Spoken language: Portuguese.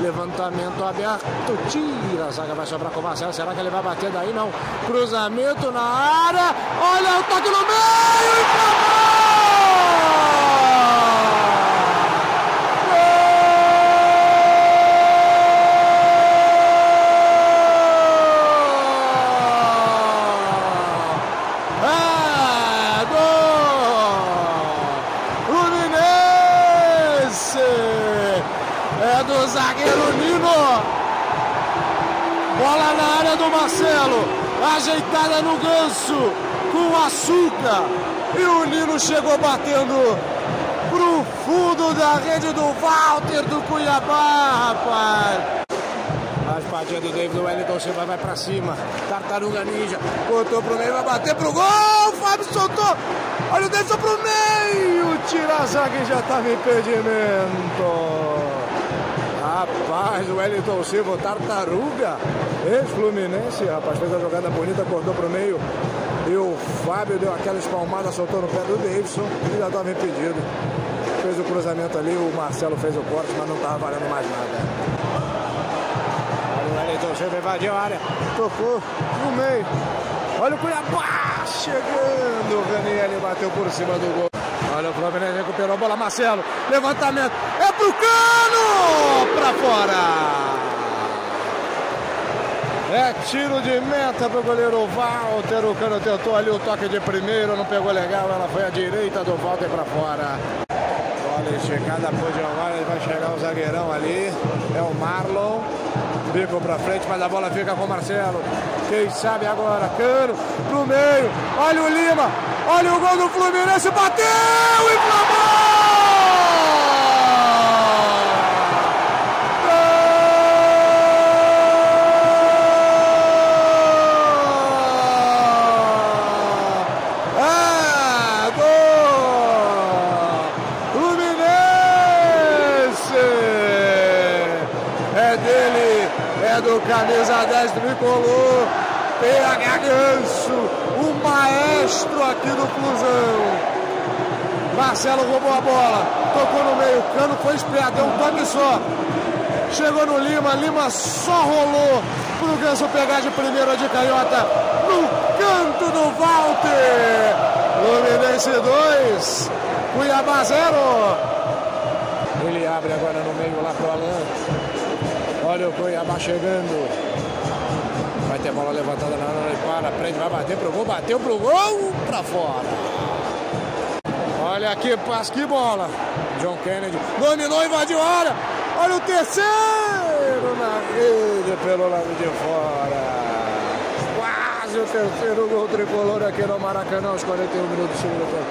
Levantamento aberto, tira, a zaga vai sobrar com o Marcelo. Será que ele vai bater daí? Não. Cruzamento na área. Olha o toque no meio e É Zagueiro Nino! Bola na área do Marcelo, ajeitada no ganso, com açúcar. E o Nino chegou batendo pro fundo da rede do Walter do Cuiabá, rapaz. Raspadinha do David Wellington Silva vai pra cima. Tartaruga Ninja. Botou pro meio, vai bater pro gol. Fábio soltou. Olha o Davidson pro meio. Tira a zaga e já tava impedimento. Rapaz, o Wellington Silva, tartaruga. Ex-Fluminense, rapaz, fez a jogada bonita, cortou pro meio. E o Fábio deu aquela espalmada, soltou no pé do Davidson e já estava impedido. Fez o cruzamento ali, o Marcelo fez o corte, mas não estava valendo mais nada. O Wellington Silva invadiu a área, tocou no meio. Olha o Cuiabá chegando. O Raniel bateu por cima do gol. Olha o Fluminense recuperou a bola. Marcelo, levantamento. É pro cano! Pra fora. É tiro de meta pro goleiro Walter. O cano tentou ali o toque de primeiro, não pegou legal. Ela foi à direita do Walter pra fora. Bola esticada por Giovanni. Vai chegar o zagueirão ali. É o Marlon. Bico pra frente, mas a bola fica com o Marcelo. Quem sabe agora? Cano pro meio. Olha o Lima. Olha o gol do Fluminense. Bateu e É do Fluminense! É dele, é do camisa 10 tricolor, PH Ganso, o maestro aqui do Flusão. Marcelo roubou a bola, tocou no meio, Cano foi esperto, deu um toque só. Chegou no Lima, Lima só rolou pro Ganso pegar de primeira de canhota no canto do Walter. Fluminense 2, Cuiabá 0. Ele abre agora no meio lá pro Alan. Olha o Cuiabá chegando. Vai ter bola levantada na ele para, prende, vai bater pro gol, bateu pro gol, pra fora. Olha aqui, passe, que bola. John Kennedy dominou, invadiu a área. Olha o terceiro na rede pelo lado de fora. Quase o terceiro gol tricolor aqui no Maracanã, aos 41 minutos do segundo tempo.